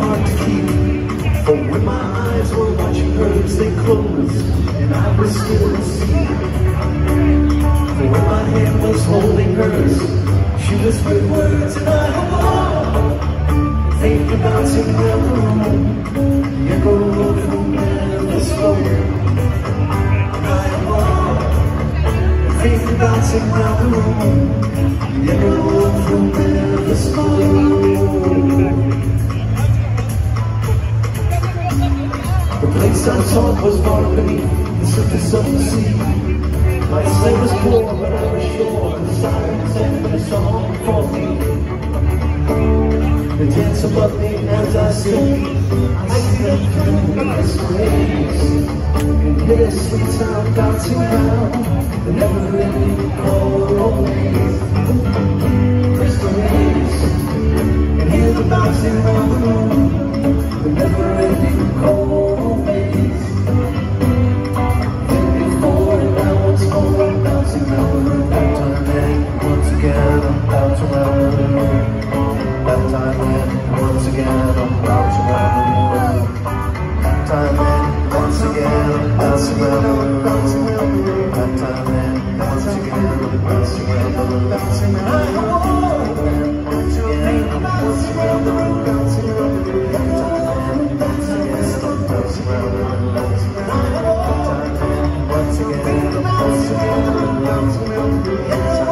hard to keep But when my eyes were watching hers, they closed And I was still asleep But when my hand was holding hers She whispered words and I hope Think about you never home The echo of your man's I hope Think about you never The echo of your man's sought was far beneath the surface of the sea. My slave was poor, but I was sure the silence and the song for me. The dance above me as I sleep. I sleep through this place. And the sweet sound bouncing round the never-ending cold waves. Crystal waves. And hear the bouncing round the room, the never-ending about to run That time in, once again, I'm about to run That time in, once again, I'm about to run That time in, once again, I'm about to run That time again. once again, I'm about to run Once again, I'm about to run Once again, I'm about to run